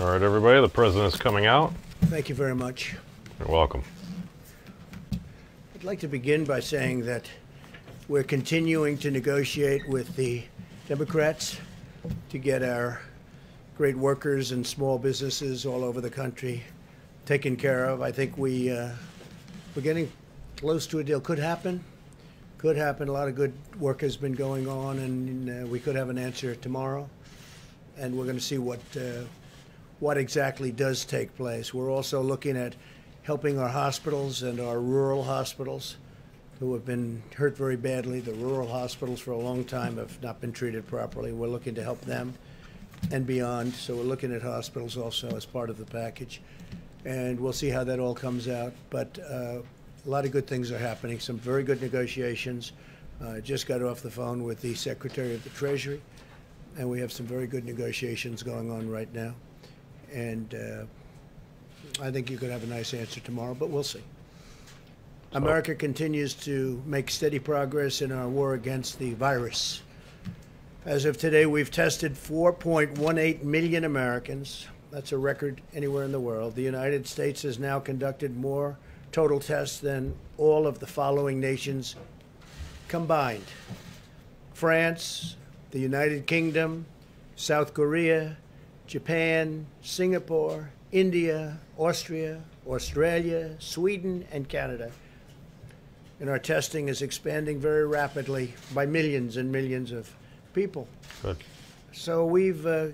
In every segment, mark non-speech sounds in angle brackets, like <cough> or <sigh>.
All right, everybody, the president's coming out. Thank you very much. You're welcome. I'd like to begin by saying that we're continuing to negotiate with the Democrats to get our great workers and small businesses all over the country taken care of. I think we, uh, we're getting close to a deal. Could happen. Could happen. A lot of good work has been going on, and uh, we could have an answer tomorrow. And we're going to see what, uh, what exactly does take place. We're also looking at helping our hospitals and our rural hospitals who have been hurt very badly. The rural hospitals for a long time have not been treated properly. We're looking to help them and beyond. So we're looking at hospitals also as part of the package. And we'll see how that all comes out. But uh, a lot of good things are happening, some very good negotiations. Uh, just got off the phone with the Secretary of the Treasury, and we have some very good negotiations going on right now. And uh, I think you could have a nice answer tomorrow, but we'll see. America continues to make steady progress in our war against the virus. As of today, we've tested 4.18 million Americans. That's a record anywhere in the world. The United States has now conducted more total tests than all of the following nations combined France, the United Kingdom, South Korea, Japan, Singapore, India, Austria, Australia, Sweden, and Canada and our testing is expanding very rapidly by millions and millions of people. Good. So we've uh,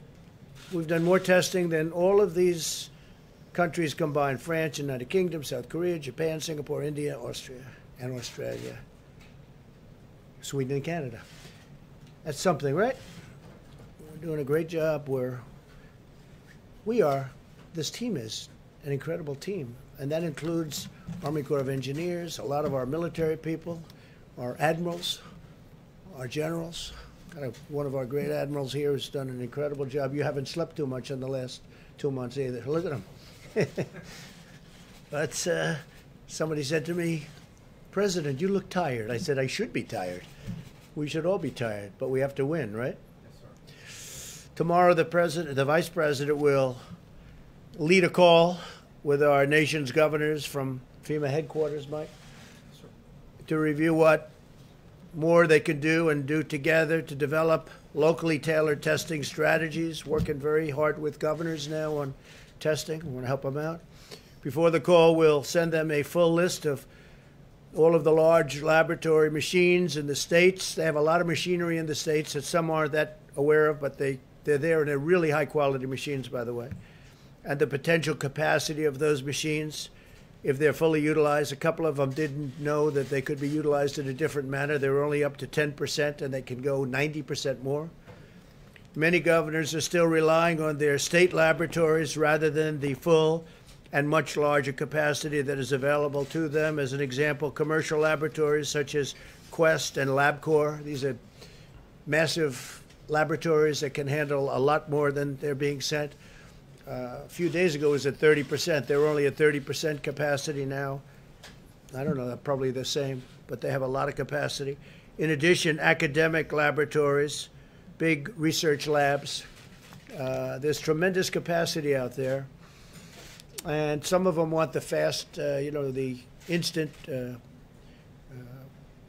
we've done more testing than all of these countries combined: France, United Kingdom, South Korea, Japan, Singapore, India, Austria, and Australia, Sweden, and Canada. That's something, right? We're doing a great job. We're we are. This team is an incredible team and that includes Army Corps of Engineers, a lot of our military people, our admirals, our generals. Got a, one of our great admirals here has done an incredible job. You haven't slept too much in the last two months either. Look at him. <laughs> but uh, somebody said to me, President, you look tired. I said, I should be tired. We should all be tired, but we have to win, right? Tomorrow, the president, the vice president will lead a call with our nation's governors from FEMA headquarters, Mike, to review what more they can do and do together to develop locally tailored testing strategies. Working very hard with governors now on testing. We want to help them out. Before the call, we'll send them a full list of all of the large laboratory machines in the states. They have a lot of machinery in the states that some aren't that aware of, but they, they're there and they're really high quality machines, by the way and the potential capacity of those machines if they're fully utilized. A couple of them didn't know that they could be utilized in a different manner. They were only up to 10%, and they can go 90% more. Many governors are still relying on their state laboratories rather than the full and much larger capacity that is available to them. As an example, commercial laboratories such as Quest and LabCorp, these are massive laboratories that can handle a lot more than they're being sent. Uh, a few days ago was at 30%. They're only at 30% capacity now. I don't know, probably the same, but they have a lot of capacity. In addition, academic laboratories, big research labs. Uh, there's tremendous capacity out there. And some of them want the fast, uh, you know, the instant uh,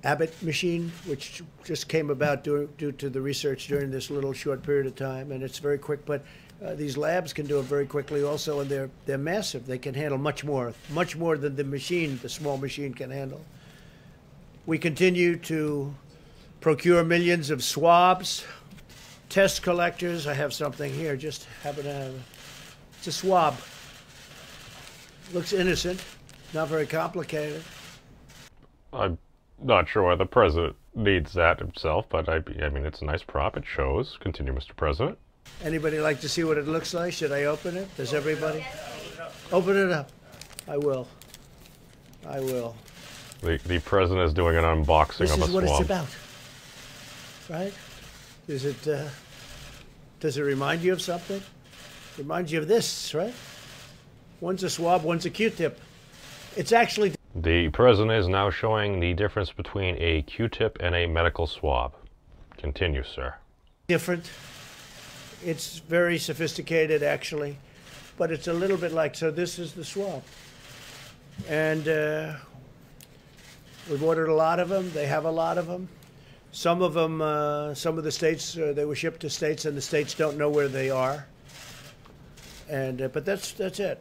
Abbott machine, which just came about due, due to the research during this little short period of time. And it's very quick, but uh, these labs can do it very quickly also, and they're, they're massive. They can handle much more, much more than the machine, the small machine can handle. We continue to procure millions of swabs, test collectors. I have something here, just happen to have It's a swab. Looks innocent, not very complicated. I'm not sure why the president needs that himself, but I, I mean, it's a nice prop. It shows. Continue, Mr. President. Anybody like to see what it looks like? Should I open it? Does everybody? Open it up. I will. I will. The, the president is doing an unboxing this of a swab. This is what it's about, right? Is it? Uh, does it remind you of something? reminds you of this, right? One's a swab, one's a Q-tip. It's actually. The president is now showing the difference between a Q-tip and a medical swab. Continue, sir. Different. It's very sophisticated, actually. but it's a little bit like so. This is the swab, and uh, we've ordered a lot of them. They have a lot of them. Some of them, uh, some of the states, uh, they were shipped to states, and the states don't know where they are. And uh, but that's that's it.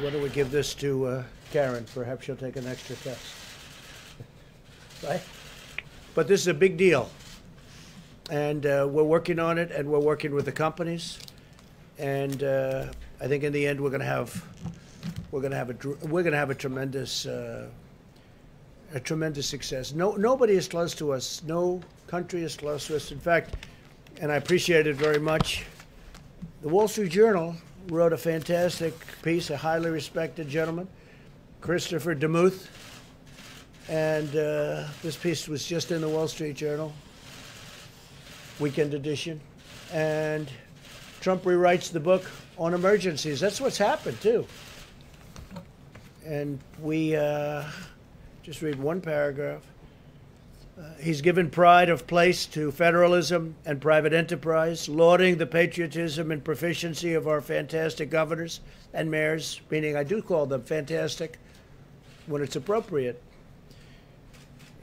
Why don't we give this to uh, Karen? Perhaps she'll take an extra test. <laughs> right? But this is a big deal, and uh, we're working on it, and we're working with the companies, and uh, I think in the end we're going to have we're going to have a we're going to have a tremendous uh, a tremendous success. No nobody is close to us. No country is close to us. In fact, and I appreciate it very much. The Wall Street Journal wrote a fantastic piece, a highly respected gentleman, Christopher DeMuth, and uh, this piece was just in the Wall Street Journal, weekend edition. And Trump rewrites the book on emergencies. That's what's happened, too. And we uh, just read one paragraph. Uh, he's given pride of place to federalism and private enterprise, lauding the patriotism and proficiency of our fantastic governors and mayors, meaning I do call them fantastic when it's appropriate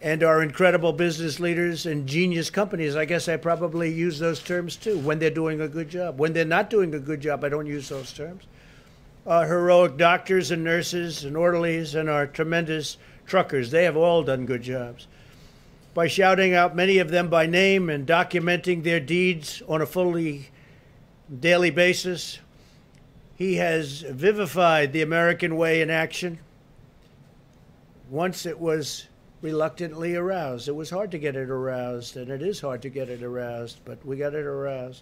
and our incredible business leaders and genius companies. I guess I probably use those terms too when they're doing a good job. When they're not doing a good job, I don't use those terms. Our heroic doctors and nurses and orderlies and our tremendous truckers, they have all done good jobs. By shouting out many of them by name and documenting their deeds on a fully daily basis, he has vivified the American way in action. Once it was reluctantly aroused. It was hard to get it aroused, and it is hard to get it aroused, but we got it aroused.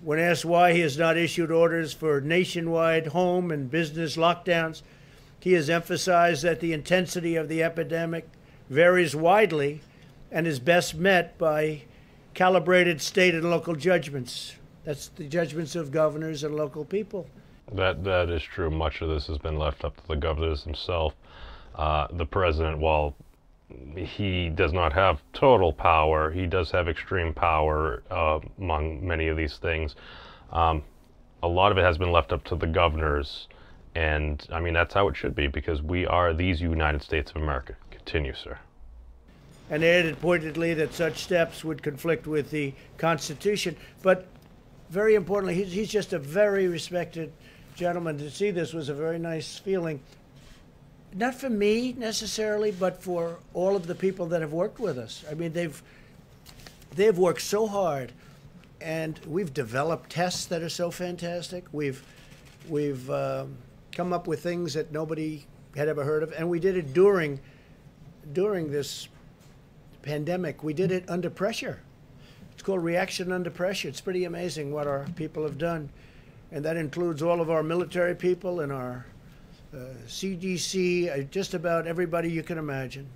When asked why he has not issued orders for nationwide home and business lockdowns, he has emphasized that the intensity of the epidemic varies widely and is best met by calibrated state and local judgments. That's the judgments of governors and local people. That that is true. Much of this has been left up to the governors themselves. Uh, the president, while he does not have total power, he does have extreme power uh, among many of these things. Um, a lot of it has been left up to the governors, and I mean that's how it should be because we are these United States of America. Continue, sir. And added pointedly that such steps would conflict with the Constitution, but very importantly, he's, he's just a very respected gentleman. To see this was a very nice feeling not for me necessarily, but for all of the people that have worked with us. I mean, they've they've worked so hard, and we've developed tests that are so fantastic. We've we've um, come up with things that nobody had ever heard of, and we did it during during this pandemic. We did it under pressure. It's called reaction under pressure. It's pretty amazing what our people have done, and that includes all of our military people and our CDC, uh, just about everybody you can imagine,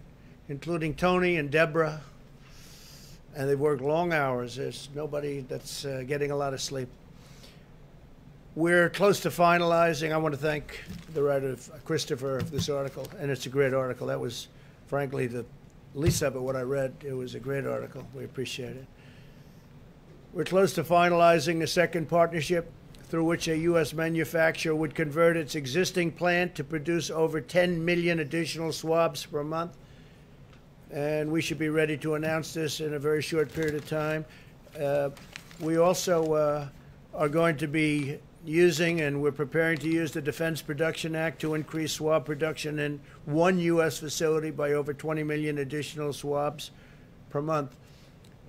including Tony and Deborah. And they've worked long hours. There's nobody that's uh, getting a lot of sleep. We're close to finalizing. I want to thank the writer, Christopher, of this article, and it's a great article. That was, frankly, the least of it, what I read. It was a great article. We appreciate it. We're close to finalizing a second partnership through which a U.S. manufacturer would convert its existing plant to produce over 10 million additional swabs per month. And we should be ready to announce this in a very short period of time. Uh, we also uh, are going to be using and we're preparing to use the Defense Production Act to increase swab production in one U.S. facility by over 20 million additional swabs per month.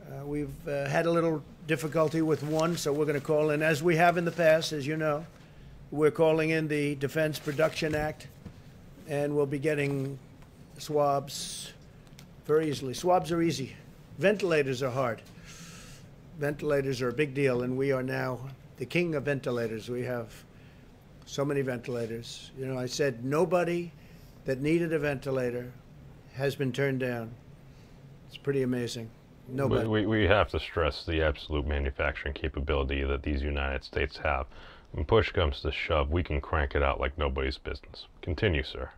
Uh, we've uh, had a little difficulty with one, so we're going to call in, as we have in the past, as you know, we're calling in the Defense Production Act, and we'll be getting swabs very easily. Swabs are easy. Ventilators are hard. Ventilators are a big deal, and we are now the king of ventilators. We have so many ventilators. You know, I said nobody that needed a ventilator has been turned down. It's pretty amazing. Nobody. We, we have to stress the absolute manufacturing capability that these United States have. When push comes to shove, we can crank it out like nobody's business. Continue, sir.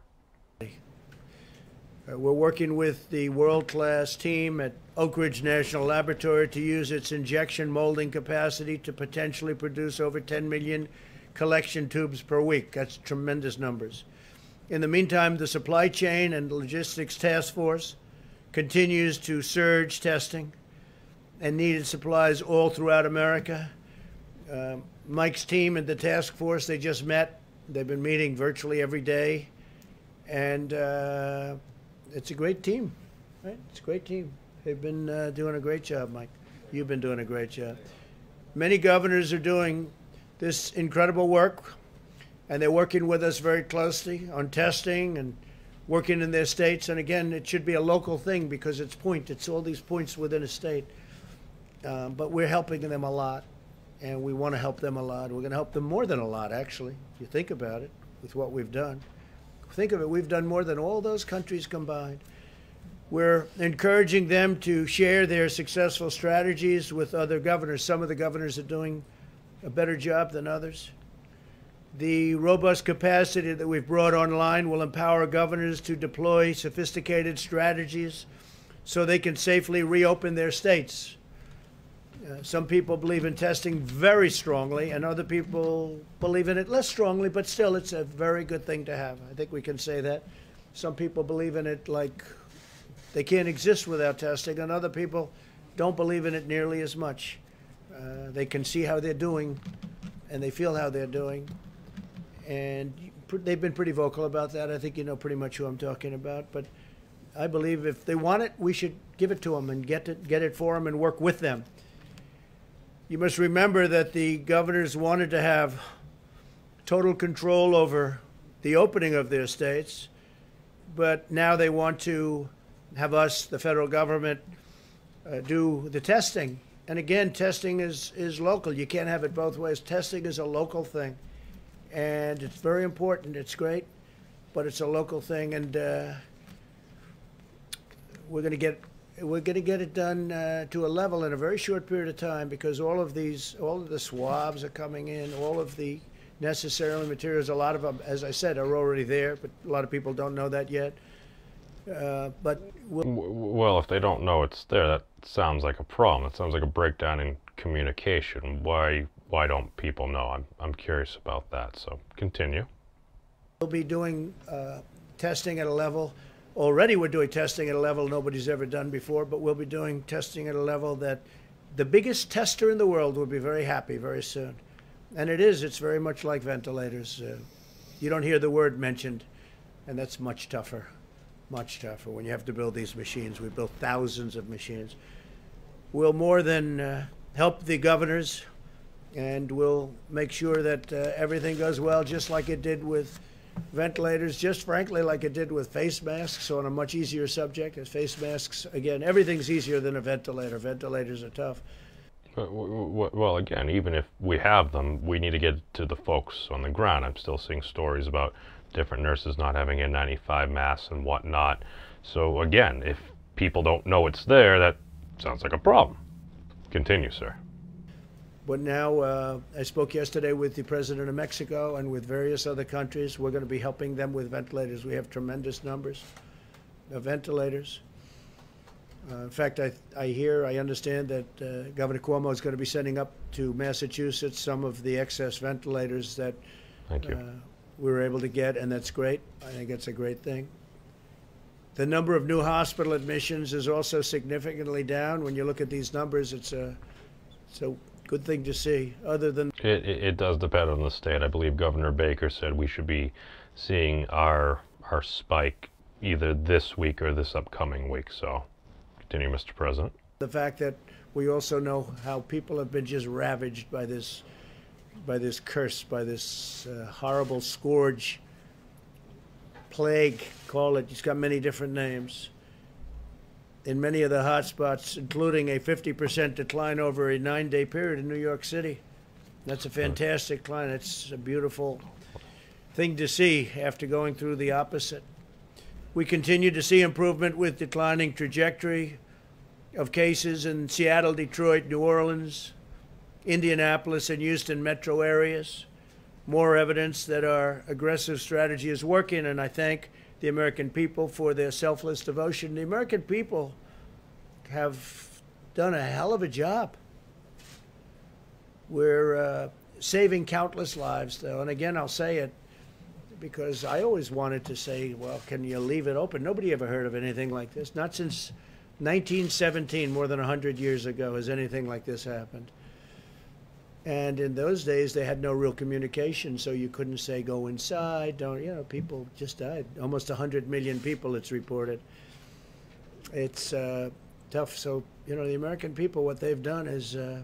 Uh, we're working with the world class team at Oak Ridge National Laboratory to use its injection molding capacity to potentially produce over 10 million collection tubes per week. That's tremendous numbers. In the meantime, the supply chain and logistics task force continues to surge testing and needed supplies all throughout America. Uh, Mike's team and the task force, they just met. They've been meeting virtually every day. And uh, it's a great team, right? It's a great team. They've been uh, doing a great job, Mike. You've been doing a great job. Many governors are doing this incredible work, and they're working with us very closely on testing and working in their states. And again, it should be a local thing because it's point. It's all these points within a state. Um, but we're helping them a lot, and we want to help them a lot. We're going to help them more than a lot, actually. If you think about it, with what we've done. Think of it, we've done more than all those countries combined. We're encouraging them to share their successful strategies with other governors. Some of the governors are doing a better job than others. The robust capacity that we've brought online will empower governors to deploy sophisticated strategies so they can safely reopen their states. Uh, some people believe in testing very strongly, and other people believe in it less strongly, but still, it's a very good thing to have. I think we can say that. Some people believe in it like they can't exist without testing, and other people don't believe in it nearly as much. Uh, they can see how they're doing, and they feel how they're doing, and they've been pretty vocal about that. I think you know pretty much who I'm talking about, but I believe if they want it, we should give it to them and get it, get it for them and work with them. You must remember that the governors wanted to have total control over the opening of their states, but now they want to have us, the federal government, uh, do the testing. And again, testing is, is local. You can't have it both ways. Testing is a local thing, and it's very important. It's great, but it's a local thing, and uh, we're going to get we're going to get it done uh, to a level in a very short period of time because all of these, all of the swabs are coming in, all of the necessary materials, a lot of them, as I said, are already there, but a lot of people don't know that yet. Uh, but we'll, well, if they don't know it's there, that sounds like a problem. It sounds like a breakdown in communication. Why, why don't people know? I'm, I'm curious about that. So continue. We'll be doing uh, testing at a level Already we're doing testing at a level nobody's ever done before, but we'll be doing testing at a level that the biggest tester in the world will be very happy very soon. And it is, it's very much like ventilators. Uh, you don't hear the word mentioned, and that's much tougher, much tougher when you have to build these machines. We built thousands of machines. We'll more than uh, help the governors, and we'll make sure that uh, everything goes well, just like it did with ventilators, just frankly, like it did with face masks, on a much easier subject. As face masks, again, everything's easier than a ventilator. Ventilators are tough. Well, again, even if we have them, we need to get to the folks on the ground. I'm still seeing stories about different nurses not having N95 masks and whatnot. So, again, if people don't know it's there, that sounds like a problem. Continue, sir. But now, uh, I spoke yesterday with the president of Mexico and with various other countries. We're going to be helping them with ventilators. We have tremendous numbers of ventilators. Uh, in fact, I, I hear, I understand that uh, Governor Cuomo is going to be sending up to Massachusetts some of the excess ventilators that Thank you. Uh, we were able to get, and that's great. I think it's a great thing. The number of new hospital admissions is also significantly down. When you look at these numbers, it's a so good thing to see. Other than it, it, it, does depend on the state. I believe Governor Baker said we should be seeing our our spike either this week or this upcoming week. So, continue, Mr. President. The fact that we also know how people have been just ravaged by this by this curse, by this uh, horrible scourge, plague, call it. It's got many different names in many of the hotspots, including a 50% decline over a nine day period in New York City. That's a fantastic decline. It's a beautiful thing to see after going through the opposite. We continue to see improvement with declining trajectory of cases in Seattle, Detroit, New Orleans, Indianapolis, and Houston metro areas. More evidence that our aggressive strategy is working, and I thank the American people for their selfless devotion. The American people have done a hell of a job. We're uh, saving countless lives, though. And again, I'll say it because I always wanted to say, well, can you leave it open? Nobody ever heard of anything like this. Not since 1917, more than 100 years ago, has anything like this happened. And in those days, they had no real communication, so you couldn't say, go inside. Don't, you know, people just died. Almost 100 million people, it's reported. It's uh, tough. So, you know, the American people, what they've done is, uh,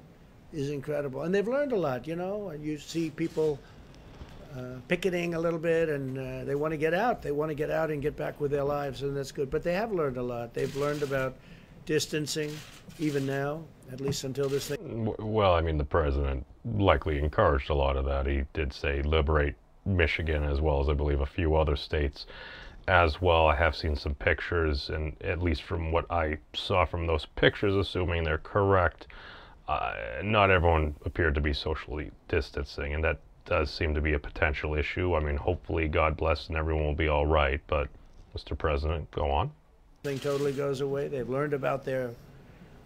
is incredible. And they've learned a lot, you know. And you see people uh, picketing a little bit, and uh, they want to get out. They want to get out and get back with their lives, and that's good. But they have learned a lot. They've learned about distancing, even now, at least until this thing. Well, I mean, the president likely encouraged a lot of that. He did say liberate Michigan as well as I believe a few other states as well. I have seen some pictures, and at least from what I saw from those pictures, assuming they're correct, uh, not everyone appeared to be socially distancing, and that does seem to be a potential issue. I mean, hopefully, God bless, and everyone will be all right. But, Mr. President, go on. Thing totally goes away. They've learned about their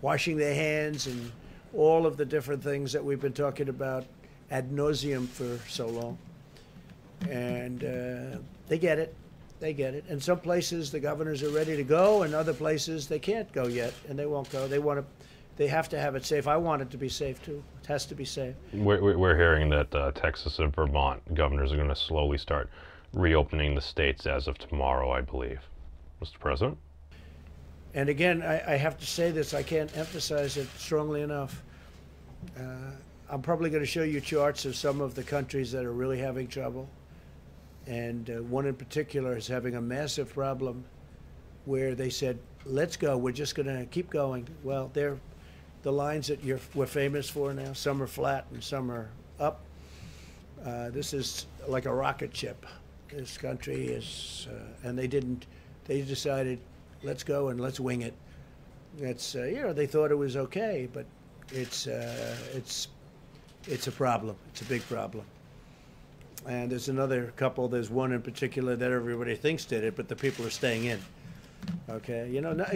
washing their hands and all of the different things that we've been talking about ad nauseum for so long. And uh, they get it. They get it. And some places the governors are ready to go, and other places they can't go yet, and they won't go. They want to they have to have it safe. I want it to be safe too. It has to be safe. We're, we're hearing that uh, Texas and Vermont governors are going to slowly start reopening the states as of tomorrow, I believe. Mr. President? And again, I, I have to say this, I can't emphasize it strongly enough. Uh, I'm probably going to show you charts of some of the countries that are really having trouble. And uh, one in particular is having a massive problem where they said, let's go, we're just going to keep going. Well, they're the lines that you're, we're famous for now. Some are flat and some are up. Uh, this is like a rocket ship. This country is, uh, and they didn't. They decided, let's go and let's wing it. It's uh, you know they thought it was okay, but it's uh, it's it's a problem. It's a big problem. And there's another couple. There's one in particular that everybody thinks did it, but the people are staying in. Okay, you know, not,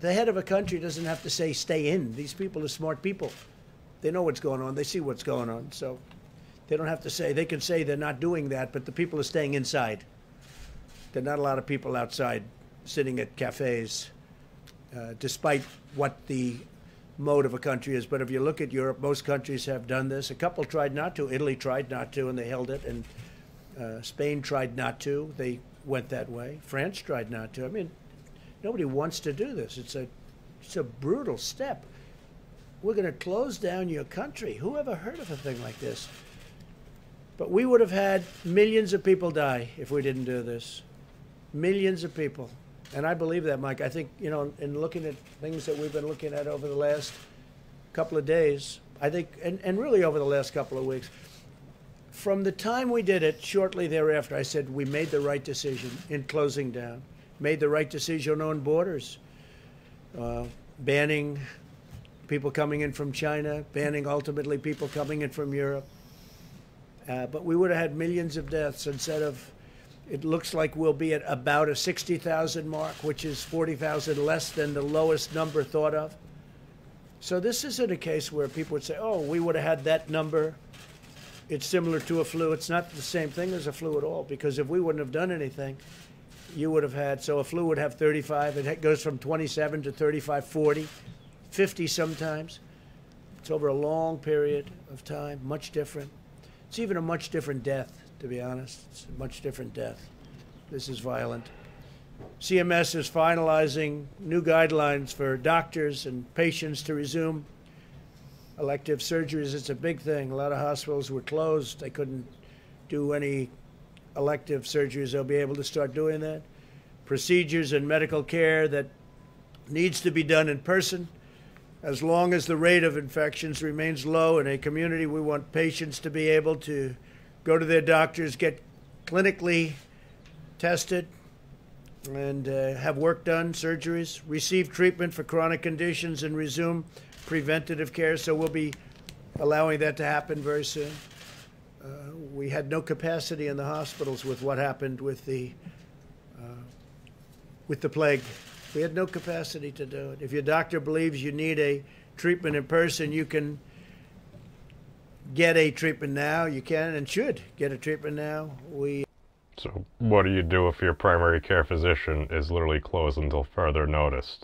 the head of a country doesn't have to say stay in. These people are smart people. They know what's going on. They see what's going on. So they don't have to say. They can say they're not doing that, but the people are staying inside. There are not a lot of people outside sitting at cafes, uh, despite what the mode of a country is. But if you look at Europe, most countries have done this. A couple tried not to. Italy tried not to, and they held it. And uh, Spain tried not to. They went that way. France tried not to. I mean, Nobody wants to do this. It's a, it's a brutal step. We're going to close down your country. Who ever heard of a thing like this? But we would have had millions of people die if we didn't do this. Millions of people. And I believe that, Mike. I think, you know, in looking at things that we've been looking at over the last couple of days, I think, and, and really over the last couple of weeks, from the time we did it, shortly thereafter, I said we made the right decision in closing down made the right decision on borders, uh, banning people coming in from China, banning ultimately people coming in from Europe. Uh, but we would have had millions of deaths instead of. It looks like we'll be at about a 60,000 mark, which is 40,000 less than the lowest number thought of. So this isn't a case where people would say, "Oh, we would have had that number." It's similar to a flu. It's not the same thing as a flu at all because if we wouldn't have done anything, you would have had, so a flu would have 35. It goes from 27 to 35, 40, 50 sometimes. It's over a long period of time, much different. It's even a much different death, to be honest. It's a much different death. This is violent. CMS is finalizing new guidelines for doctors and patients to resume elective surgeries. It's a big thing. A lot of hospitals were closed. They couldn't do any elective surgeries, they'll be able to start doing that. Procedures and medical care that needs to be done in person. As long as the rate of infections remains low in a community, we want patients to be able to go to their doctors, get clinically tested, and uh, have work done, surgeries, receive treatment for chronic conditions, and resume preventative care. So we'll be allowing that to happen very soon. Uh, we had no capacity in the hospitals with what happened with the with the plague. We had no capacity to do it. If your doctor believes you need a treatment in person, you can get a treatment now. You can and should get a treatment now. We So, what do you do if your primary care physician is literally closed until further notice?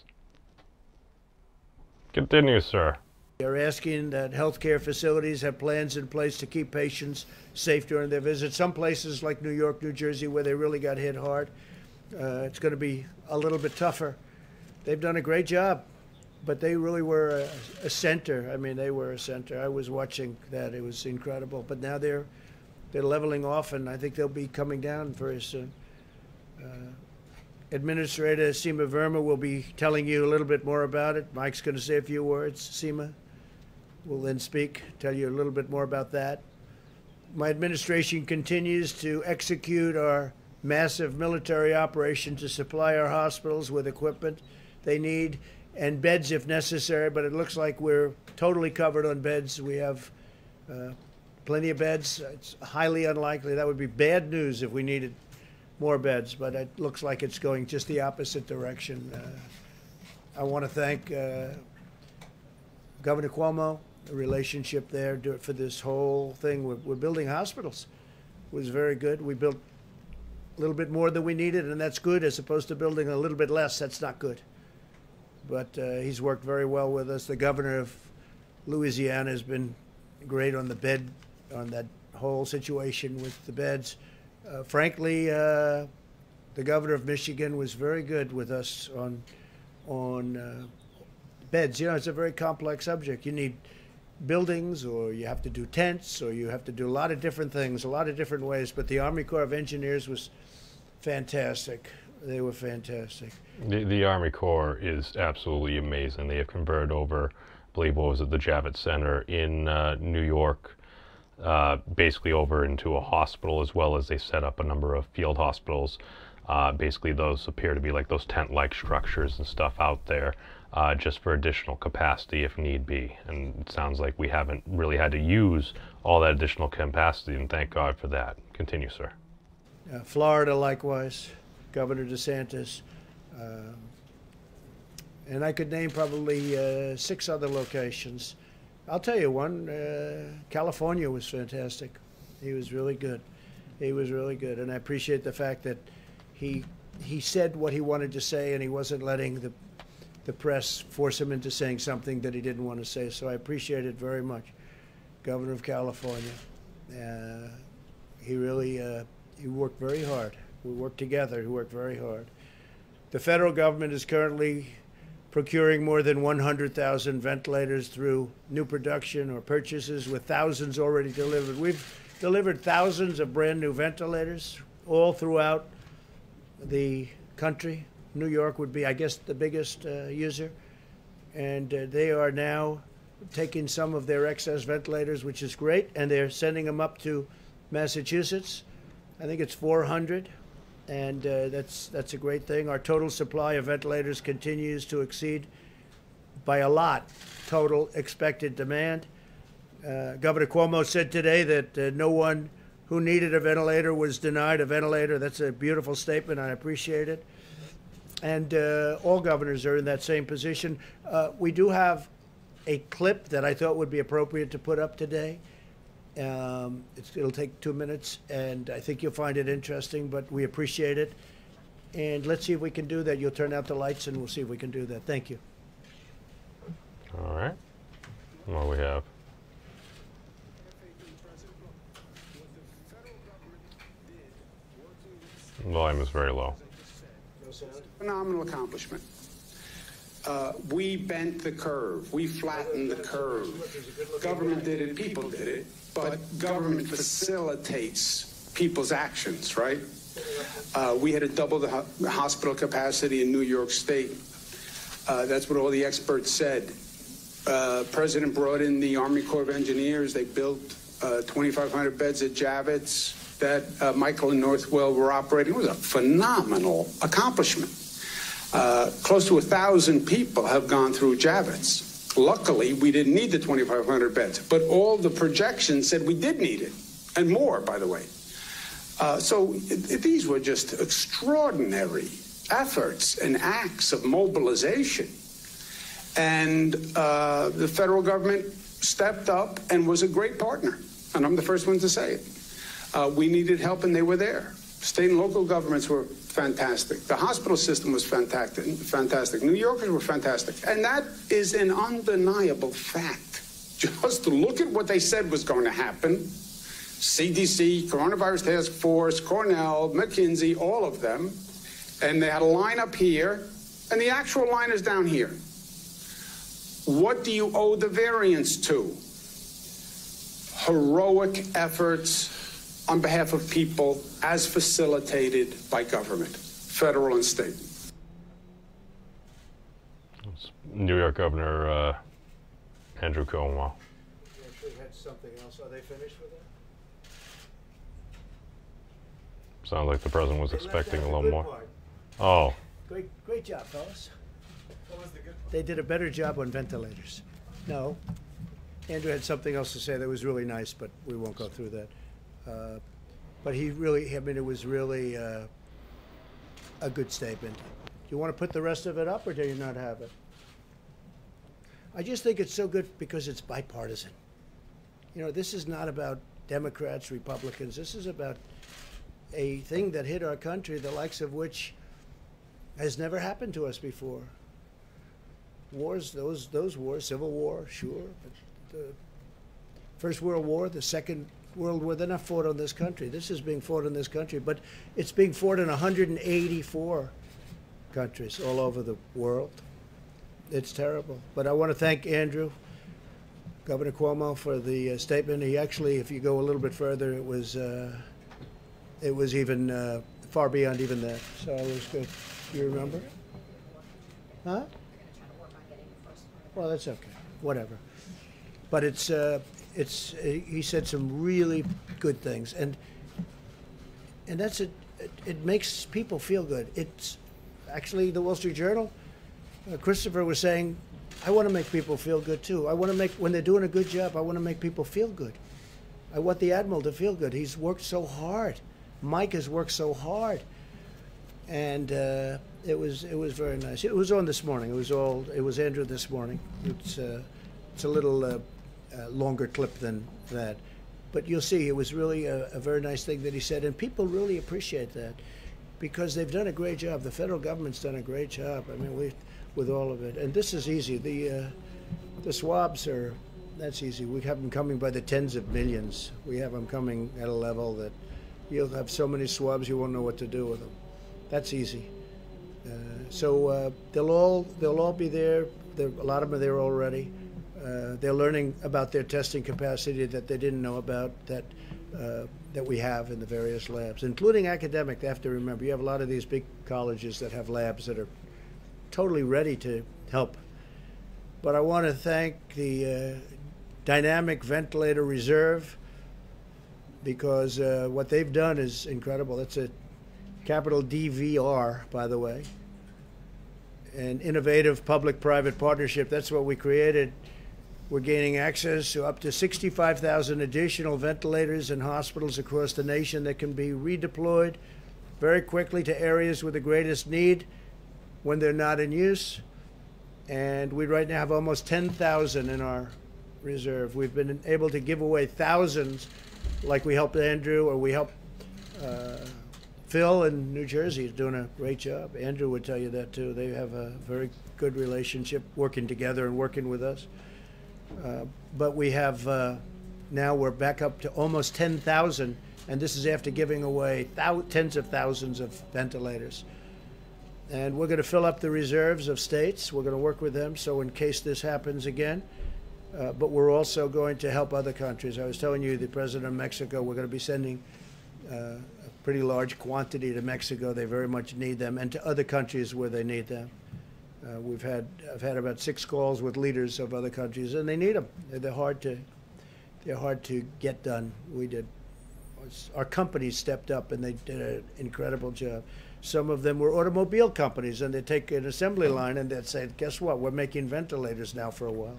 Continue, sir. are asking that healthcare facilities have plans in place to keep patients safe during their visits. Some places like New York, New Jersey, where they really got hit hard, uh, it's going to be a little bit tougher. They've done a great job, but they really were a, a center. I mean, they were a center. I was watching that; it was incredible. But now they're they're leveling off, and I think they'll be coming down very soon. Uh, Administrator Seema Verma will be telling you a little bit more about it. Mike's going to say a few words. Seema will then speak, tell you a little bit more about that. My administration continues to execute our massive military operation to supply our hospitals with equipment they need and beds if necessary, but it looks like we're totally covered on beds. We have uh, plenty of beds. It's highly unlikely. That would be bad news if we needed more beds, but it looks like it's going just the opposite direction. Uh, I want to thank uh, Governor Cuomo, the relationship there for this whole thing. We're, we're building hospitals. It was very good. We built a little bit more than we needed, and that's good, as opposed to building a little bit less. That's not good. But uh, he's worked very well with us. The governor of Louisiana has been great on the bed, on that whole situation with the beds. Uh, frankly, uh, the governor of Michigan was very good with us on on uh, beds. You know, it's a very complex subject. You need buildings, or you have to do tents, or you have to do a lot of different things, a lot of different ways. But the Army Corps of Engineers was fantastic. They were fantastic. The, the Army Corps is absolutely amazing. They have converted over, I believe, what was it, the Javits Center in uh, New York, uh, basically over into a hospital, as well as they set up a number of field hospitals. Uh, basically, those appear to be like those tent like structures and stuff out there, uh, just for additional capacity if need be. And it sounds like we haven't really had to use all that additional capacity, and thank God for that. Continue, sir. Uh, Florida, likewise, Governor DeSantis. Um, and I could name probably uh, six other locations. I'll tell you one. Uh, California was fantastic. He was really good. He was really good, and I appreciate the fact that he he said what he wanted to say, and he wasn't letting the the press force him into saying something that he didn't want to say. So I appreciate it very much, Governor of California. Uh, he really uh, he worked very hard. We worked together. He worked very hard. The federal government is currently procuring more than 100,000 ventilators through new production or purchases, with thousands already delivered. We've delivered thousands of brand new ventilators all throughout the country. New York would be, I guess, the biggest uh, user. And uh, they are now taking some of their excess ventilators, which is great, and they're sending them up to Massachusetts. I think it's 400 and uh, that's that's a great thing. Our total supply of ventilators continues to exceed by a lot total expected demand. Uh, Governor Cuomo said today that uh, no one who needed a ventilator was denied a ventilator. That's a beautiful statement. I appreciate it. And uh, all governors are in that same position. Uh, we do have a clip that I thought would be appropriate to put up today. Um, it's, it'll take two minutes, and I think you'll find it interesting, but we appreciate it. And let's see if we can do that. You'll turn out the lights, and we'll see if we can do that. Thank you. All right. What do we have? Volume is very low. Phenomenal accomplishment. Uh, we bent the curve. We flattened the curve. Government did it, people did it, but government facilitates people's actions, right? Uh, we had to double the ho- hospital capacity in New York State. Uh, that's what all the experts said. Uh, President brought in the Army Corps of Engineers. They built uh, 2,500 beds at Javits that uh, Michael and Northwell were operating. It was a phenomenal accomplishment. Uh, close to a thousand people have gone through Javits. Luckily, we didn't need the 2,500 beds, but all the projections said we did need it, and more, by the way. Uh, so it, these were just extraordinary efforts and acts of mobilization. And uh, the federal government stepped up and was a great partner. And I'm the first one to say it. Uh, we needed help, and they were there. State and local governments were fantastic. The hospital system was fantastic. Fantastic. New Yorkers were fantastic, and that is an undeniable fact. <laughs> Just look at what they said was going to happen. CDC, Coronavirus Task Force, Cornell, McKinsey, all of them, and they had a line up here, and the actual line is down here. What do you owe the variance to? Heroic efforts on behalf of people as facilitated by government, federal and state. New York Governor uh, Andrew Cuomo. Actually had something else. Are they finished with that? Sounds like the president was They expecting a little more. part. Oh, Great, great job, fellas. They did a better job on ventilators. No, Andrew had something else to say that was really nice, but we won't go through that. But he really, I mean, it was really uh, a good statement. Do you want to put the rest of it up, or do you not have it? I just think it's so good because it's bipartisan. You know, this is not about Democrats, Republicans. This is about a thing that hit our country, the likes of which has never happened to us before. Wars, those those wars, Civil War, sure, but the First World War, the Second World War, they're not fought on this country. This is being fought in this country, but it's being fought in 184 countries all over the world. It's terrible. But I want to thank Andrew, Governor Cuomo, for the uh, statement. He actually, if you go a little bit further, it was uh, it was even uh, far beyond even that. So it was good. Do You remember? Huh? Well, that's okay. Whatever. But it's uh, it's uh, he said some really good things, and and that's it. It, makes people feel good. It's actually the Wall Street Journal. Uh, Christopher was saying, I want to make people feel good too. I want to make when they're doing a good job. I want to make people feel good. I want the admiral to feel good. He's worked so hard. Mike has worked so hard, and uh, it was it was very nice. It was on this morning. It was all. It was Andrew this morning. It's uh, it's a little longer clip than that, but you'll see it was really a, a very nice thing that he said, and people really appreciate that because they've done a great job. The federal government's done a great job. I mean, we with all of it, and this is easy. The uh, the swabs are that's easy. We have them coming by the tens of millions. We have them coming at a level that you'll have so many swabs you won't know what to do with them. That's easy. Uh, so uh, they'll all they'll all be there. There- a lot of them are there already. Uh, they're learning about their testing capacity that they didn't know about that uh, that we have in the various labs, including academic. They have to remember you have a lot of these big colleges that have labs that are totally ready to help. But I want to thank the uh, Dynamic Ventilator Reserve because uh, what they've done is incredible. It's a capital DVR, by the way, an innovative public private partnership. That's what we created. We're gaining access to up to 65,000 additional ventilators in hospitals across the nation that can be redeployed very quickly to areas with the greatest need when they're not in use. And we right now have almost 10,000 in our reserve. We've been able to give away thousands, like we helped Andrew or we helped uh, Phil in New Jersey. He's doing a great job. Andrew would tell you that too. They have a very good relationship working together and working with us. Uh, but we have uh, now we're back up to almost 10,000, and this is after giving away tens of thousands of ventilators. And we're going to fill up the reserves of states. We're going to work with them so in case this happens again. Uh, but we're also going to help other countries. I was telling you, the president of Mexico, we're going to be sending uh, a pretty large quantity to Mexico. They very much need them, and to other countries where they need them. Uh, we've had I've had about six calls with leaders of other countries, and they need them. They're, hard to they're hard to get done. We did our companies stepped up and they did an incredible job. Some of them were automobile companies, and they take an assembly line and they'd say, "Guess what? We're making ventilators now for a while."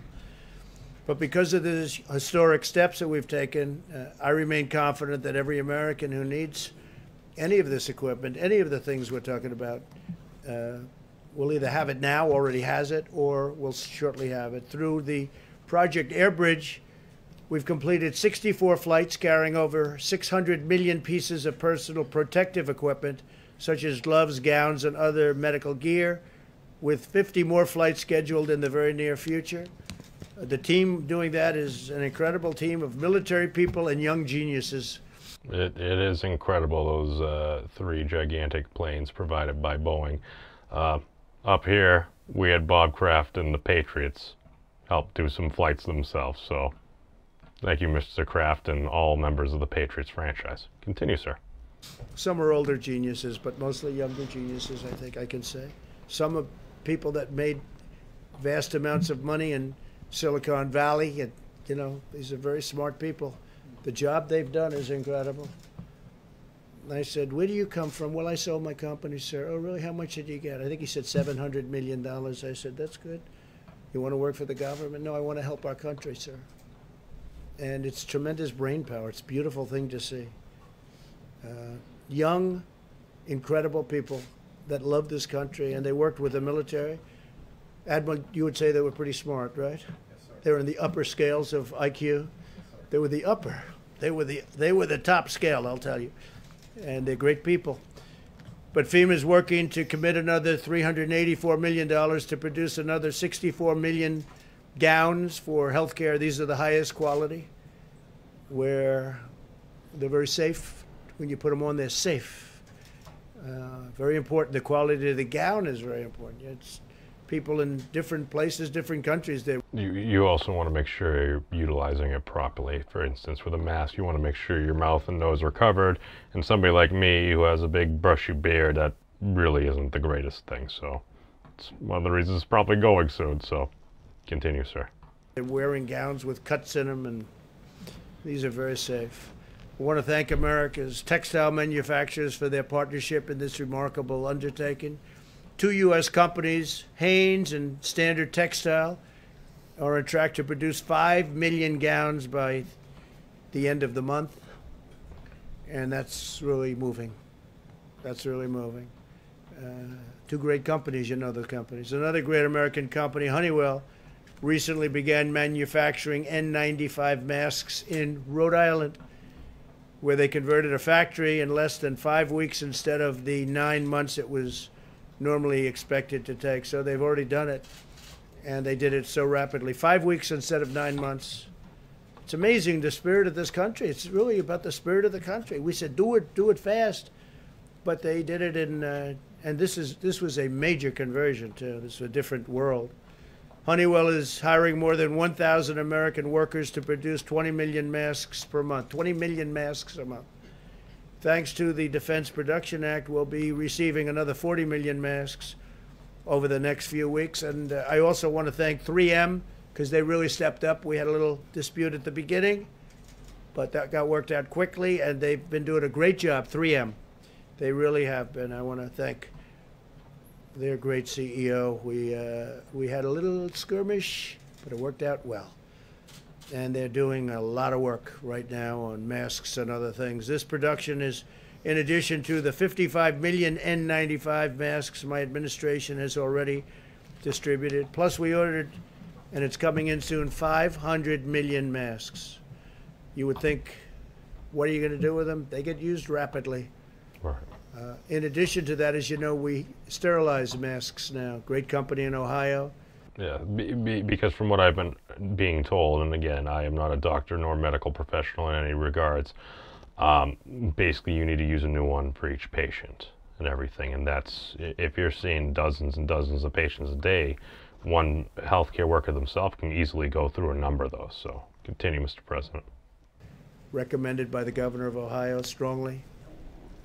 But because of the historic steps that we've taken, uh, I remain confident that every American who needs any of this equipment, any of the things we're talking about, Uh, we'll either have it now, already has it, or we'll shortly have it. Through the Project Airbridge, we've completed 64 flights carrying over 600 million pieces of personal protective equipment, such as gloves, gowns, and other medical gear, with 50 more flights scheduled in the very near future. The team doing that is an incredible team of military people and young geniuses. It, it is incredible, those uh, three gigantic planes provided by Boeing. Uh, up here, we had Bob Kraft and the Patriots help do some flights themselves. So thank you, Mr. Kraft, and all members of the Patriots franchise. Continue, sir. Some are older geniuses, but mostly younger geniuses, I think I can say. Some are people that made vast amounts of money in Silicon Valley, and you know, these are very smart people. The job they've done is incredible. I said, Where do you come from? Well, I sold my company, sir. Oh, really? How much did you get? I think he said $700 million. I said, That's good. You want to work for the government? No, I want to help our country, sir. And it's tremendous brain power. It's a beautiful thing to see. Uh, young, incredible people that love this country, and they worked with the military. Admiral, you would say they were pretty smart, right? Yes, sir. They were in the upper scales of IQ. Yes, they were the upper. They were the they were the top scale, I'll tell you and they're great people. But FEMA is working to commit another $384 million to produce another 64 million gowns for healthcare. These are the highest quality, where they're very safe. When you put them on, they're safe. Uh, very important. The quality of the gown is very important. It's people in different places, different countries. They you, you also want to make sure you're utilizing it properly. For instance, with a mask, you want to make sure your mouth and nose are covered. And somebody like me who has a big brushy beard, that really isn't the greatest thing. So it's one of the reasons it's probably going soon. So continue, sir. They're wearing gowns with cuts in them, and these are very safe. I want to thank America's textile manufacturers for their partnership in this remarkable undertaking. Two U.S. companies, Hanes and Standard Textile, are on track to produce 5 million gowns by the end of the month. And that's really moving. That's really moving. Uh, two great companies, you know the companies. Another great American company, Honeywell, recently began manufacturing N95 masks in Rhode Island, where they converted a factory in less than five weeks instead of the nine months it was normally expected to take. So they've already done it, and they did it so rapidly. Five weeks instead of nine months. It's amazing the spirit of this country. It's really about the spirit of the country. We said do it, do it fast, but they did it in. Uh, and this is this was a major conversion to this is a different world. Honeywell is hiring more than 1,000 American workers to produce 20 million masks per month. 20 million masks a month. Thanks to the Defense Production Act, we'll be receiving another 40 million masks over the next few weeks. And uh, I also want to thank 3M because they really stepped up. We had a little dispute at the beginning, but that got worked out quickly, and they've been doing a great job. 3M, they really have been. I want to thank their great CEO. We uh, we had a little skirmish, but it worked out well and they're doing a lot of work right now on masks and other things. This production is in addition to the 55 million N95 masks my administration has already distributed. Plus, we ordered, and it's coming in soon, 500 million masks. You would think, what are you going to do with them? They get used rapidly. Right. Uh, in addition to that, as you know, we sterilize masks now. Great company in Ohio. Yeah, be, be, because from what I've been being told, and again, I am not a doctor nor medical professional in any regards, um, basically you need to use a new one for each patient and everything. And that's, if you're seeing dozens and dozens of patients a day, one healthcare worker themselves can easily go through a number of those. So continue, Mr. President. Recommended by the governor of Ohio strongly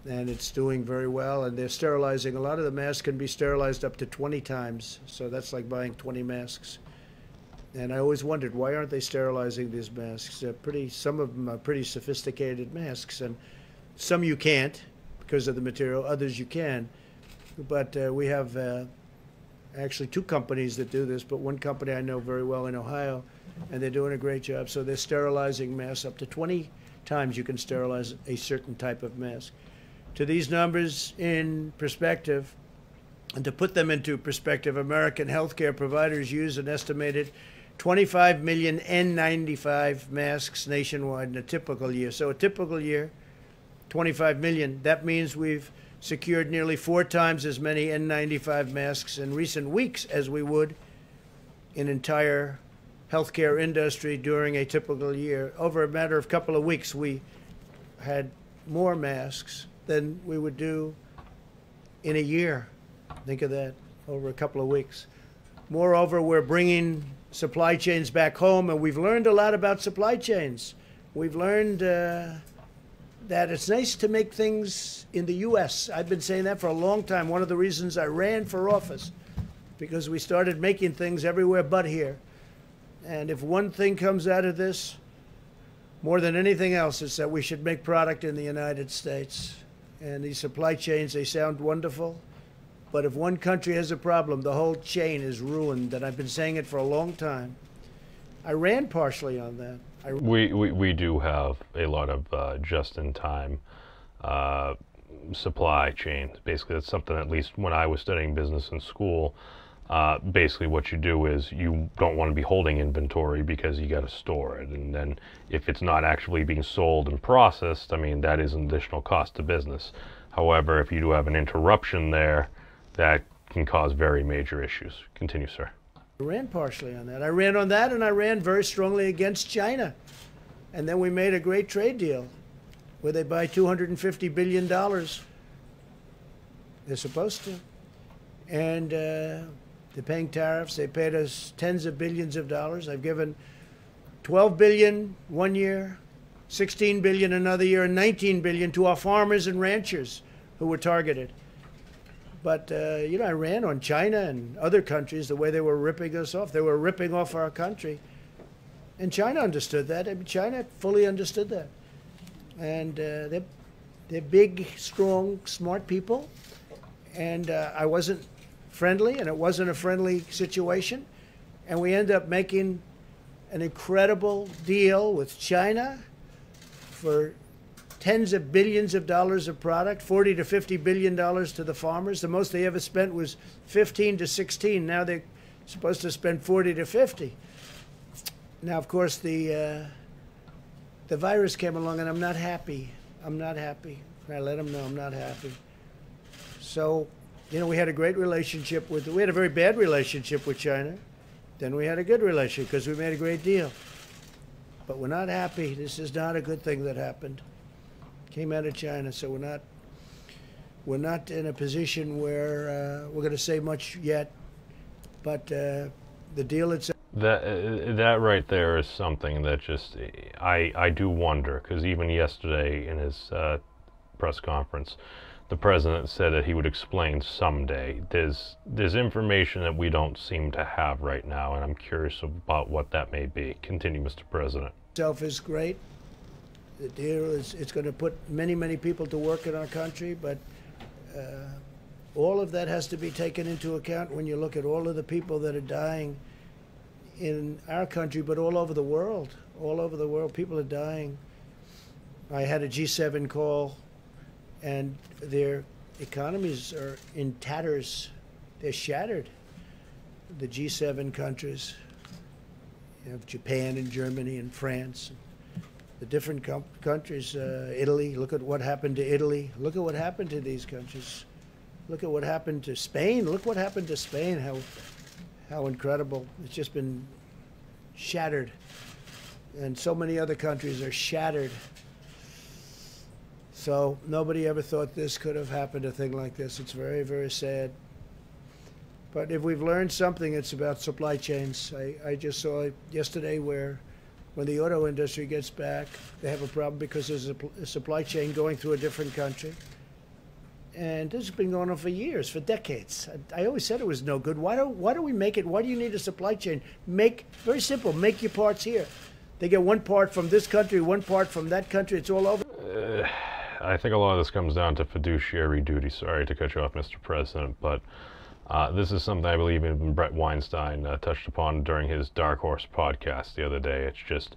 and it's doing very well. And they're sterilizing. A lot of the masks can be sterilized up to 20 times, so that's like buying 20 masks. And I always wondered why aren't they sterilizing these masks? They're pretty. Some of them are pretty sophisticated masks, and some you can't because of the material. Others you can. But uh, we have uh, actually two companies that do this, but one company I know very well in Ohio, and they're doing a great job. So they're sterilizing masks up to 20 times you can sterilize a certain type of mask to these numbers in perspective, And to put them into perspective, American healthcare providers use an estimated 25 million N95 masks nationwide in a typical year. So, a typical year, 25 million. That means we've secured nearly four times as many N95 masks in recent weeks as we would in entire healthcare industry during a typical year. Over a matter of couple of weeks, we had more masks than we would do in a year. Think of that over a couple of weeks. Moreover, we're bringing supply chains back home, and we've learned a lot about supply chains. We've learned uh, that it's nice to make things in the U.S. I've been saying that for a long time. One of the reasons I ran for office, because we started making things everywhere but here. And if one thing comes out of this, more than anything else, it's that we should make product in the United States. And these supply chains, they sound wonderful. But if one country has a problem, the whole chain is ruined. And I've been saying it for a long time. I ran partially on that. I We, we, we do have a lot of uh, just in time uh, supply chains. Basically, that's something, at least when I was studying business in school, uh, basically what you do is you don't want to be holding inventory because you got to store it. And then if it's not actually being sold and processed, I mean, that is an additional cost to business. However, if you do have an interruption there, that can cause very major issues. Continue, sir. I ran partially on that. I ran on that and I ran very strongly against China. And then we made a great trade deal where they buy $250 billion. They're supposed to. And uh, they're paying tariffs. They paid us tens of billions of dollars. I've given 12 billion one year, 16 billion another year, and 19 billion to our farmers and ranchers who were targeted. But, uh, you know, I ran on China and other countries the way they were ripping us off. They were ripping off our country. And China understood that. I mean, China fully understood that. And uh, they're, they're big, strong, smart people. And uh, I wasn't friendly, and it wasn't a friendly situation. And we end up making an incredible deal with China for tens of billions of dollars of product, 40 to 50 billion dollars to the farmers. The most they ever spent was 15 to 16. Now they're supposed to spend 40 to 50. Now, of course, the uh, the virus came along, and I'm not happy. I'm not happy. I let them know I'm not happy. So, you know, we had a great relationship with. We had a very bad relationship with China. Then we had a good relationship because we made a great deal. But we're not happy. This is not a good thing that happened came out of China, so we're not we're not in a position where uh, we're going to say much yet. But uh, the deal itself. That uh, that right there is something that just I I do wonder because even yesterday in his uh, press conference, the president said that he would explain someday. There's there's information that we don't seem to have right now, and I'm curious about what that may be. Continue, Mr. President. Itself is great. The deal is it's going to put many, many people to work in our country, but uh, all of that has to be taken into account when you look at all of the people that are dying in our country, but all over the world. All over the world, people are dying. I had a G7 call, and their economies are in tatters. They're shattered. The G7 countries. You have Japan and Germany and France the different countries, uh, Italy, look at what happened to Italy. Look at what happened to these countries. Look at what happened to Spain. Look what happened to Spain. How, how incredible. It's just been shattered. And so many other countries are shattered. So nobody ever thought this could have happened, a thing like this. It's very, very sad. But if we've learned something, it's about supply chains. I, I just saw yesterday where when the auto industry gets back, they have a problem because there's a, a supply chain going through a different country. And this has been going on for years, for decades. I, I, always said it was no good. Why do why do we make it? Why do you need a supply chain? Make very simple. Make your parts here. They get one part from this country, one part from that country. It's all over. Uh, I think a lot of this comes down to fiduciary duty. Sorry to cut you off, Mr. President, but uh, this is something I believe even Bret Weinstein uh, touched upon during his Dark Horse podcast the other day. It's just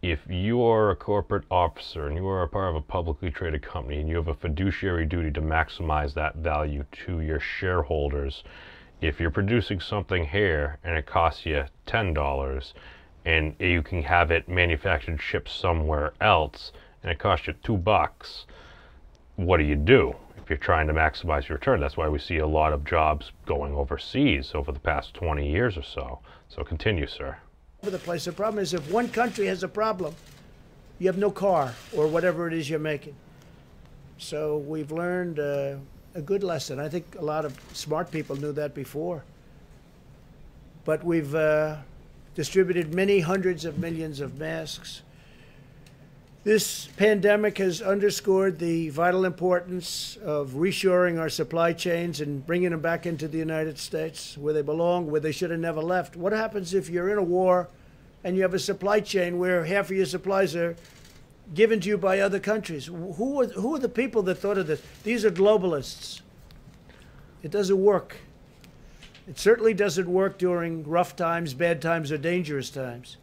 if you are a corporate officer and you are a part of a publicly traded company and you have a fiduciary duty to maximize that value to your shareholders, if you're producing something here and it costs you $10 and you can have it manufactured shipped somewhere else and it costs you two bucks, what do you do if you're trying to maximize your return? That's why we see a lot of jobs going overseas over the past 20 years or so. So continue, sir. Over the place. The problem is if one country has a problem, you have no car or whatever it is you're making. So we've learned uh, a good lesson. I think a lot of smart people knew that before. But we've uh, distributed many hundreds of millions of masks. This pandemic has underscored the vital importance of reshoring our supply chains and bringing them back into the United States where they belong, where they should have never left. What happens if you're in a war and you have a supply chain where half of your supplies are given to you by other countries? Who are, who are the people that thought of this? These are globalists. It doesn't work. It certainly doesn't work during rough times, bad times, or dangerous times.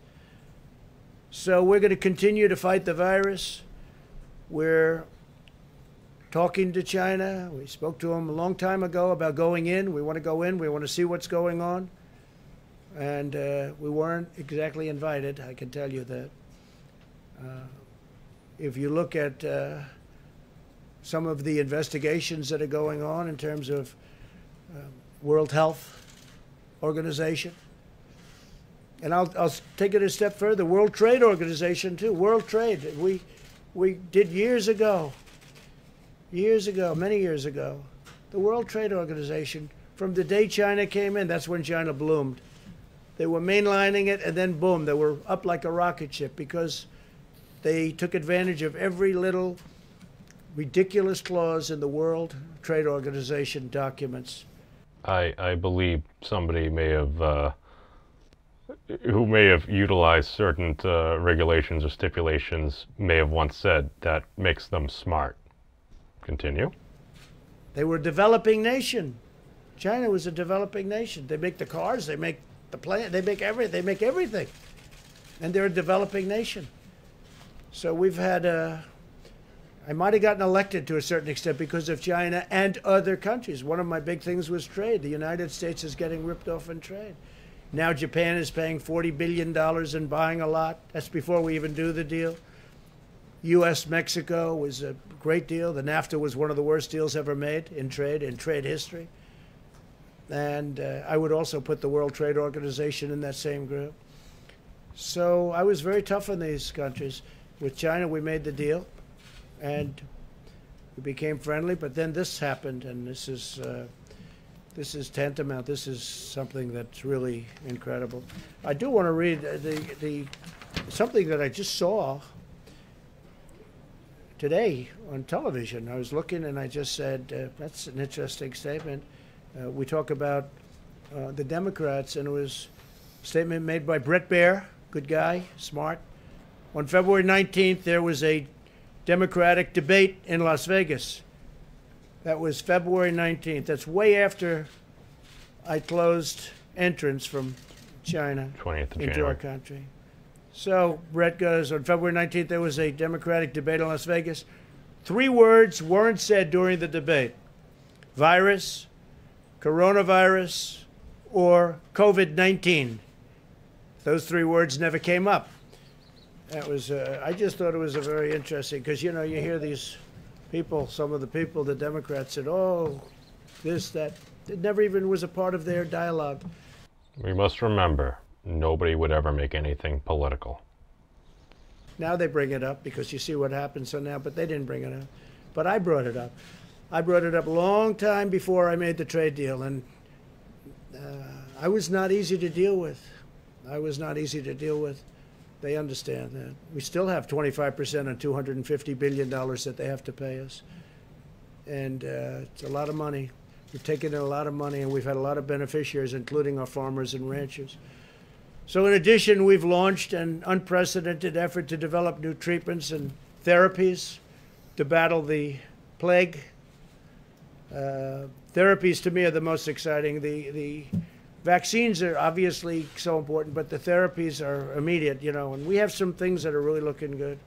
So we're going to continue to fight the virus. We're talking to China. We spoke to them a long time ago about going in. We want to go in. We want to see what's going on. And uh, we weren't exactly invited, I can tell you that. Uh, if you look at uh, some of the investigations that are going on in terms of um, World Health Organization, and I'll, I'll take it a step further. World Trade Organization too. World Trade. We we did years ago. Years ago, many years ago, the World Trade Organization. From the day China came in, that's when China bloomed. They were mainlining it, and then boom, they were up like a rocket ship because they took advantage of every little ridiculous clause in the World Trade Organization documents. I I believe somebody may have. Uh who may have utilized certain uh, regulations or stipulations may have once said that makes them smart. Continue. They were a developing nation. China was a developing nation. They make the cars, they make the plant, they make every, they make everything, and they're a developing nation. So we've had a. I might have gotten elected to a certain extent because of China and other countries. One of my big things was trade. The United States is getting ripped off in trade. Now Japan is paying $40 billion and buying a lot. That's before we even do the deal. U.S. Mexico was a great deal. The NAFTA was one of the worst deals ever made in trade, in trade history. And uh, I would also put the World Trade Organization in that same group. So I was very tough on these countries. With China, we made the deal and we became friendly, but then this happened, and this is. Uh, this is tantamount. This is something that's really incredible. I do want to read the, the something that I just saw today on television. I was looking and I just said, uh, that's an interesting statement. Uh, we talk about uh, the Democrats, and it was a statement made by Bret Baier, good guy, smart. On February 19th, there was a Democratic debate in Las Vegas. That was February 19th. That's way after I closed entrance from China 20th of into January. our country. So Bret goes on February 19th. There was a Democratic debate in Las Vegas. Three words weren't said during the debate: virus, coronavirus, or COVID 19. Those three words never came up. That was. Uh, I just thought it was a very interesting because you know you hear these people, some of the people, the Democrats said, "Oh, this, that." It never even was a part of their dialogue. We must remember, nobody would ever make anything political. Now they bring it up because you see what happened. So now, but they didn't bring it up. But I brought it up. I brought it up a long time before I made the trade deal, and uh, I was not easy to deal with. I was not easy to deal with. They understand that. We still have 25% on $250 billion that they have to pay us. And uh, it's a lot of money. We've taken in a lot of money, and we've had a lot of beneficiaries, including our farmers and ranchers. So, in addition, we've launched an unprecedented effort to develop new treatments and therapies to battle the plague. Uh, therapies, to me, are the most exciting. The, the vaccines are obviously so important, but the therapies are immediate, you know, and we have some things that are really looking good.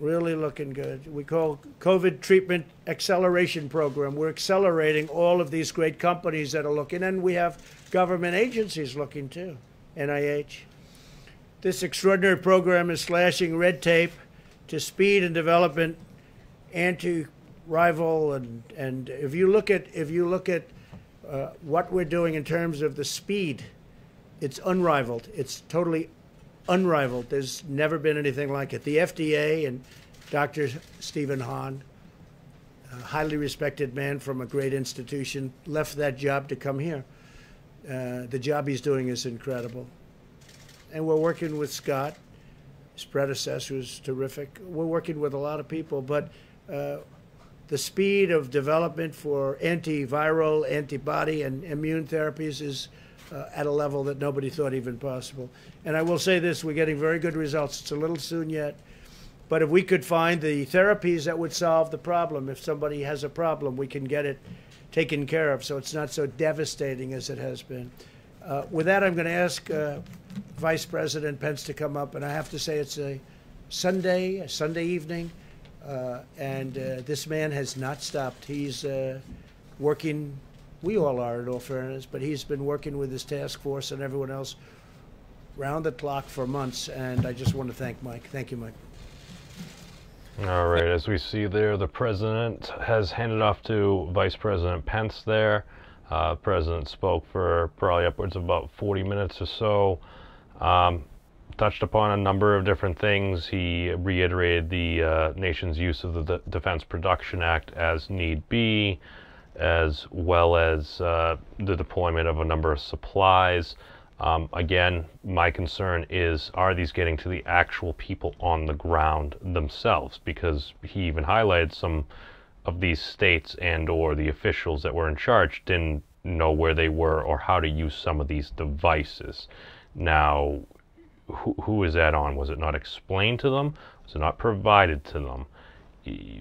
Really looking good. We call COVID treatment acceleration program. We're accelerating all of these great companies that are looking, and we have government agencies looking too, NIH. This extraordinary program is slashing red tape to speed and development antiviral and and if you look at if you look at uh, what we're doing in terms of the speed, it's unrivaled. It's totally unrivaled. There's never been anything like it. The FDA and Dr. Stephen Hahn, a highly respected man from a great institution, left that job to come here. Uh, the job he's doing is incredible. And we're working with Scott. His predecessor was terrific. We're working with a lot of people, but uh, the speed of development for antiviral, antibody, and immune therapies is uh, at a level that nobody thought even possible. And I will say this we're getting very good results. It's a little soon yet. But if we could find the therapies that would solve the problem, if somebody has a problem, we can get it taken care of so it's not so devastating as it has been. Uh, with that, I'm going to ask uh, Vice President Pence to come up. And I have to say, it's a Sunday, a Sunday evening. Uh, and uh, this man has not stopped. He's uh, working, we all are in all fairness, but he's been working with his task force and everyone else round the clock for months. And I just want to thank Mike. Thank you, Mike. All right, as we see there, the president has handed off to Vice President Pence there. Uh, the president spoke for probably upwards of about 40 minutes or so. Um, touched upon a number of different things. He reiterated the uh, nation's use of the Defense Production Act as need be, as well as uh, the deployment of a number of supplies. Um, again, my concern is are these getting to the actual people on the ground themselves? Because he even highlighted some of these states and or the officials that were in charge didn't know where they were or how to use some of these devices. Now, who, that on? Was it not explained to them? Was it not provided to them?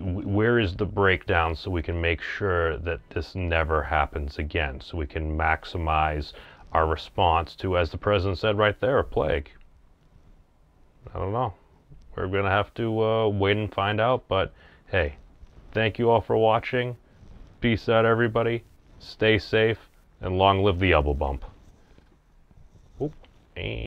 Where is the breakdown so we can make sure that this never happens again? So we can maximize our response to, as the president said right there, a plague. I don't know. We're going to have to uh, wait and find out. But hey, thank you all for watching. Peace out, everybody. Stay safe and long live the elbow bump. Oop. And